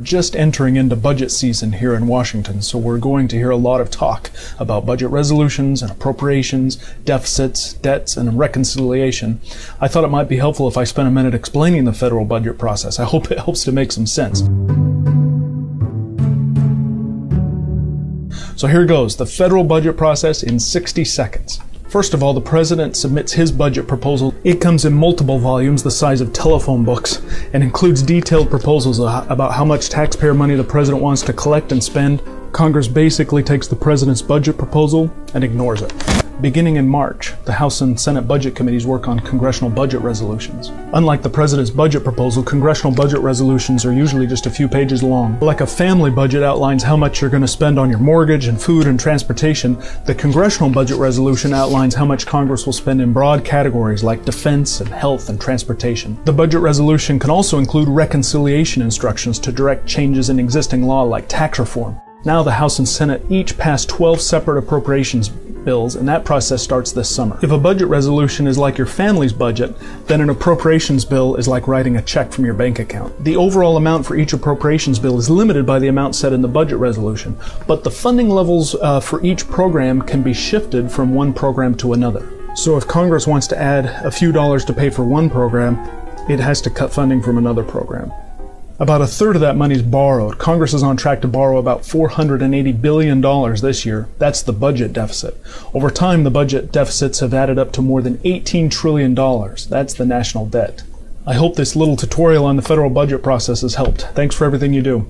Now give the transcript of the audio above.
just entering into budget season here in Washington, so we're going to hear a lot of talk about budget resolutions and appropriations, deficits, debts, and reconciliation. I thought it might be helpful if I spent a minute explaining the federal budget process. I hope it helps to make some sense. So here goes the federal budget process in 60 seconds. First of all, the president submits his budget proposal. It comes in multiple volumes the size of telephone books and includes detailed proposals about how much taxpayer money the president wants to collect and spend. Congress basically takes the president's budget proposal and ignores it. Beginning in March, the House and Senate budget committees work on congressional budget resolutions. Unlike the president's budget proposal, congressional budget resolutions are usually just a few pages long. Like a family budget outlines how much you're going to spend on your mortgage and food and transportation, the congressional budget resolution outlines how much Congress will spend in broad categories like defense and health and transportation. The budget resolution can also include reconciliation instructions to direct changes in existing law like tax reform. Now the House and Senate each pass 12 separate appropriations bills, and that process starts this summer. If a budget resolution is like your family's budget, then an appropriations bill is like writing a check from your bank account. The overall amount for each appropriations bill is limited by the amount set in the budget resolution, but the funding levels uh, for each program can be shifted from one program to another. So if Congress wants to add a few dollars to pay for one program, it has to cut funding from another program. About a third of that money is borrowed. Congress is on track to borrow about $480 billion this year. That's the budget deficit. Over time, the budget deficits have added up to more than $18 trillion. That's the national debt. I hope this little tutorial on the federal budget process has helped. Thanks for everything you do.